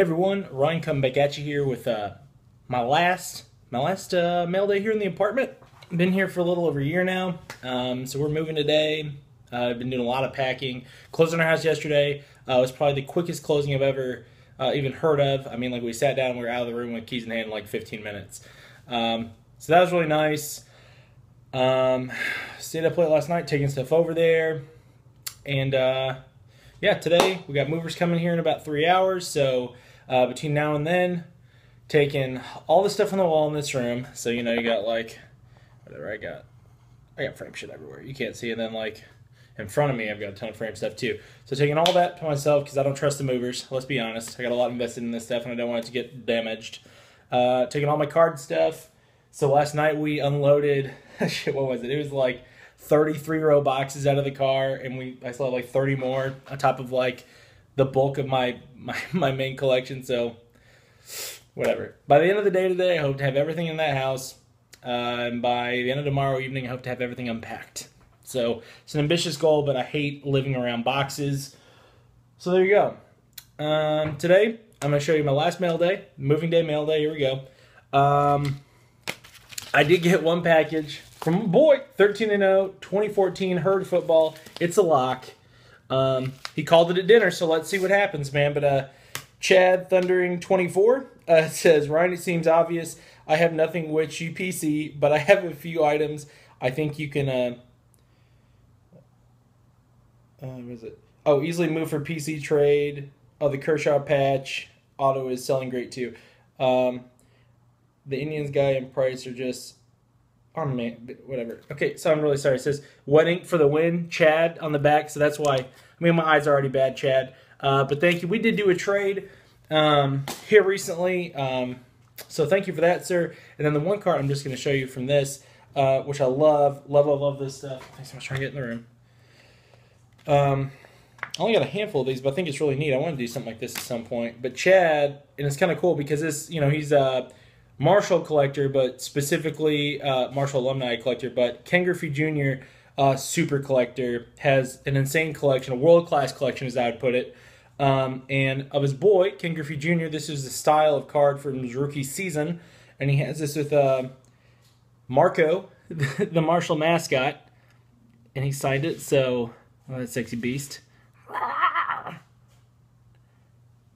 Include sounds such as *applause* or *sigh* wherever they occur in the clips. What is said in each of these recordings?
Hey everyone, Ryan coming back at you here with uh, my last my last uh, mail day here in the apartment. Been here for a little over a year now, um, so we're moving today. Uh, I've been doing a lot of packing. Closing our house yesterday uh, was probably the quickest closing I've ever uh, even heard of. I mean, like we sat down, we were out of the room with keys in hand in like 15 minutes. Um, so that was really nice. Um, stayed up late last night taking stuff over there, and uh, yeah, today we got movers coming here in about three hours. So uh, between now and then, taking all the stuff on the wall in this room. So you know you got like whatever I got. I got frame shit everywhere. You can't see, and then like in front of me, I've got a ton of frame stuff too. So taking all that to myself because I don't trust the movers. Let's be honest. I got a lot invested in this stuff, and I don't want it to get damaged. Uh, taking all my card stuff. So last night we unloaded. *laughs* shit, what was it? It was like 33 row boxes out of the car, and we I still have like 30 more on top of like the bulk of my my, *laughs* my main collection. So whatever. By the end of the day today, I hope to have everything in that house. Uh, and by the end of tomorrow evening, I hope to have everything unpacked. So it's an ambitious goal, but I hate living around boxes. So there you go. Um, today, I'm going to show you my last mail day, moving day mail day. Here we go. Um, I did get one package from boy, 13 and 0, 2014 Herd Football. It's a lock. Um, he called it at dinner, so let's see what happens, man. But uh, Chad Thundering 24 uh, *laughs* says, Ryan, it seems obvious. I have nothing which you PC, but I have a few items I think you can. Uh, uh, it? Oh, easily move for PC trade. Oh, the Kershaw patch auto is selling great too. Um, the Indians guy and Price are just oh man, whatever. Okay, so I'm really sorry. It says wedding for the win, Chad on the back. So that's why. I mean, my eyes are already bad, Chad. Uh, but thank you. We did do a trade um, here recently. Um, so thank you for that, sir. And then the one card I'm just going to show you from this, uh, which I love, love, love, love this stuff. Thanks so much for trying to get in the room. Um, I only got a handful of these, but I think it's really neat. I want to do something like this at some point. But Chad, and it's kind of cool because this, you know, he's a Marshall collector, but specifically uh, Marshall alumni collector. But Ken Griffey Jr., uh, super collector, has an insane collection, a world class collection, as I would put it. Um, and of his boy, Ken Griffey Jr., this is the style of card from his rookie season. And he has this with uh, Marco, *laughs* the Marshall mascot. And he signed it, so, oh, that sexy beast.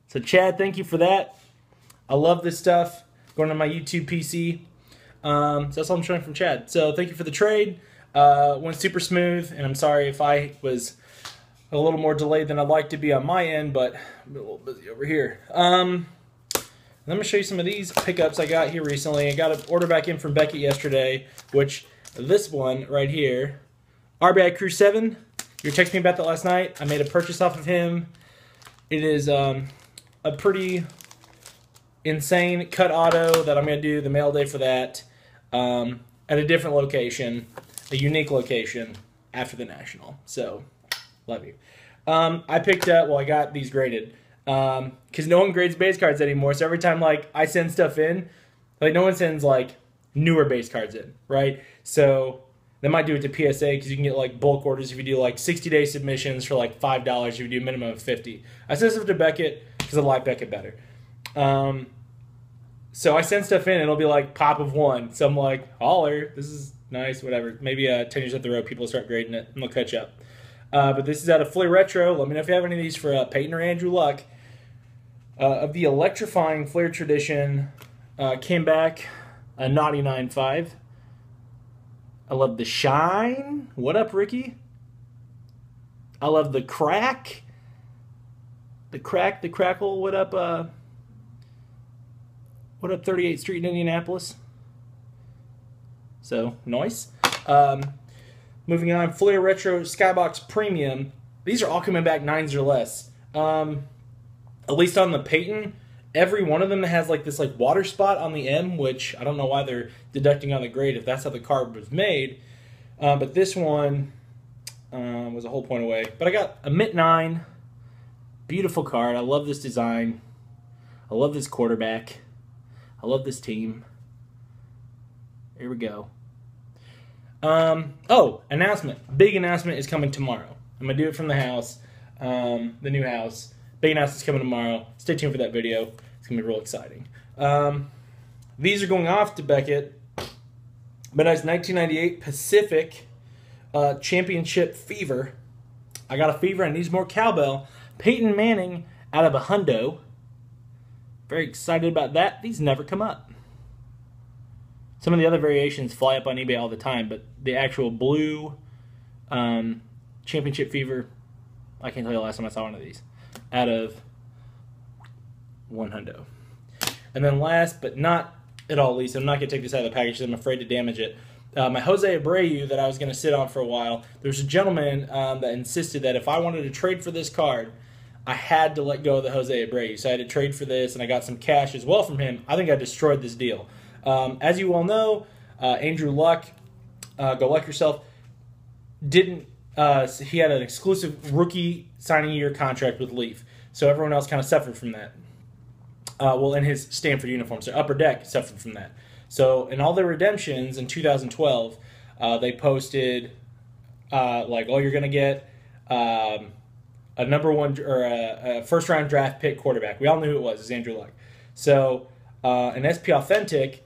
So, Chad, thank you for that. I love this stuff. Going on my YouTube PC. Um, so that's all I'm showing from Chad. So, thank you for the trade. Uh, went super smooth, and I'm sorry if I was a little more delayed than I'd like to be on my end, but I'm a little busy over here. Um, let me show you some of these pickups I got here recently. I got an order back in from Beckett yesterday, which this one right here, RBI Crew 7. You were texting me about that last night. I made a purchase off of him. It is um, a pretty insane cut auto that I'm going to do the mail day for that um, at a different location, a unique location after the National. So, love you. Um, I picked up, well, I got these graded because um, no one grades base cards anymore. So every time like I send stuff in, like no one sends like newer base cards in, right? So they might do it to PSA because you can get like bulk orders if you do like 60 day submissions for like five dollars. If you do a minimum of 50. I send stuff to Beckett because I like Beckett better. Um, so I send stuff in and it'll be like pop of one. So I'm like, holler, this is nice, whatever. Maybe uh, 10 years up the road, people start grading it and they'll catch up. Uh, but this is out of Fleer Retro. Let me know if you have any of these for uh, Peyton or Andrew Luck. Uh, of the electrifying Fleer tradition, uh, came back a naughty 9.5. I love the shine. What up, Ricky? I love the crack. The crack, the crackle. What up, uh, what up, 38th Street in Indianapolis? So, nice. Um, moving on, Fleer Retro Skybox Premium. These are all coming back nines or less. Um, at least on the Peyton, every one of them has like this like water spot on the M, which I don't know why they're deducting on the grade if that's how the card was made. Uh, but this one uh, was a whole point away. But I got a Mint 9. Beautiful card. I love this design. I love this quarterback. I love this team. Here we go. Um, oh, announcement. Big announcement is coming tomorrow. I'm going to do it from the house, um, the new house. big announcement is coming tomorrow. Stay tuned for that video. It's gonna be real exciting. Um, these are going off to Beckett. But nice 1998 Pacific uh, Championship Fever. I got a fever and needs more cowbell. Peyton Manning out of a hundo. Very excited about that. These never come up. Some of the other variations fly up on eBay all the time, but the actual blue um, Championship Fever, I can't tell you the last time I saw one of these. Out of one hundo. And then last but not at all least, I'm not going to take this out of the package I'm afraid to damage it. Uh, my Jose Abreu that I was going to sit on for a while, there's a gentleman um, that insisted that if I wanted to trade for this card, I had to let go of the Jose Abreu. So I had to trade for this, and I got some cash as well from him. I think I destroyed this deal. Um, as you all know, uh, Andrew Luck, uh, go luck yourself, didn't. Uh, he had an exclusive rookie signing year contract with Leaf, so everyone else kind of suffered from that. Uh, well, in his Stanford uniform, so Upper Deck suffered from that. So in all their redemptions in 2012, uh, they posted uh, like, "Oh, you're gonna get um, a number one or a, a, first round draft pick quarterback." We all knew who it was. It's Andrew Luck. So uh, an SP Authentic,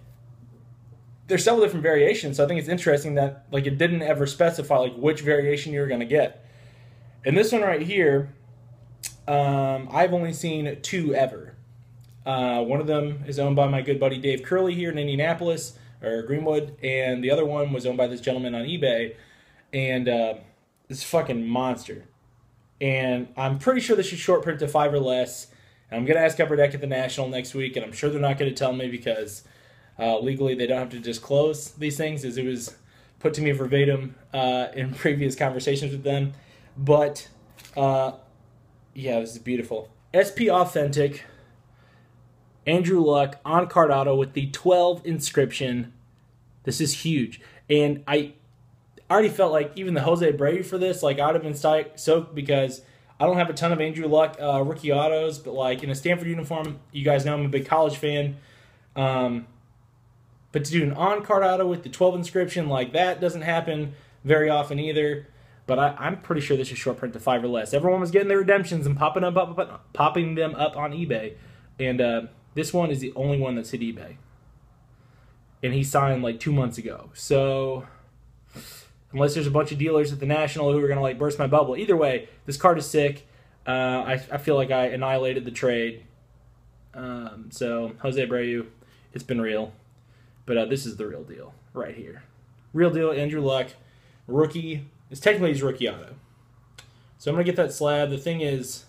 there's several different variations. So I think it's interesting that like it didn't ever specify like which variation you were gonna get. And this one right here, um, I've only seen two ever. Uh, one of them is owned by my good buddy Dave Curley here in Indianapolis or Greenwood, and the other one was owned by this gentleman on eBay, and uh, this fucking monster. And I'm pretty sure this is short print to five or less. And I'm gonna ask Upper Deck at the National next week, and I'm sure they're not gonna tell me because uh, legally they don't have to disclose these things, as it was put to me verbatim uh, in *laughs* previous conversations with them. But uh, yeah, this is beautiful. SP Authentic Andrew Luck on card auto with the 12 inscription. This is huge. And I already felt like even the Jose Abreu for this, like I would have been soaked because I don't have a ton of Andrew Luck uh, rookie autos, but like in a Stanford uniform, you guys know I'm a big college fan. Um, but to do an on card auto with the 12 inscription, like that doesn't happen very often either. But I, am pretty sure this is short print to five or less. Everyone was getting their redemptions and popping them up, up popping them up on eBay, and uh, this one is the only one that's hit eBay. And he signed like two months ago. So unless there's a bunch of dealers at the National who are gonna like burst my bubble. Either way, this card is sick. Uh, I, I feel like I annihilated the trade. Um, so Jose Abreu, it's been real, but uh, this is the real deal right here. Real deal. Andrew Luck, rookie. It's technically his rookie auto. So I'm gonna get that slab. The thing is,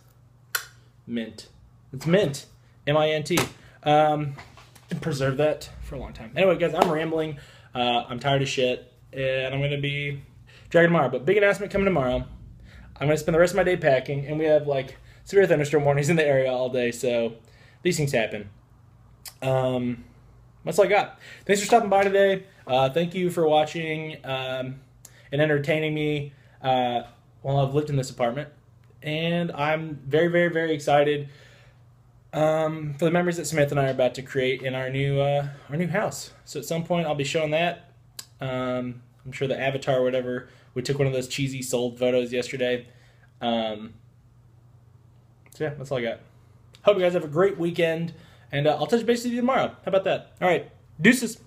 mint. It's mint. M I N T. Um, preserve that for a long time. Anyway, guys, I'm rambling. Uh, I'm tired of shit, and I'm gonna be dragging tomorrow. But big announcement coming tomorrow. I'm gonna spend the rest of my day packing, and we have like severe thunderstorm warnings in the area all day, so these things happen. Um, that's all I got. Thanks for stopping by today. Uh, thank you for watching um, and entertaining me uh, while I've lived in this apartment. And I'm very, very, very excited um, for the memories that Samantha and I are about to create in our new uh, our new house. So at some point I'll be showing that. Um, I'm sure the avatar or whatever. We took one of those cheesy sold photos yesterday. Um, so yeah, that's all I got. Hope you guys have a great weekend, and uh, I'll touch base with you tomorrow. How about that? All right, deuces.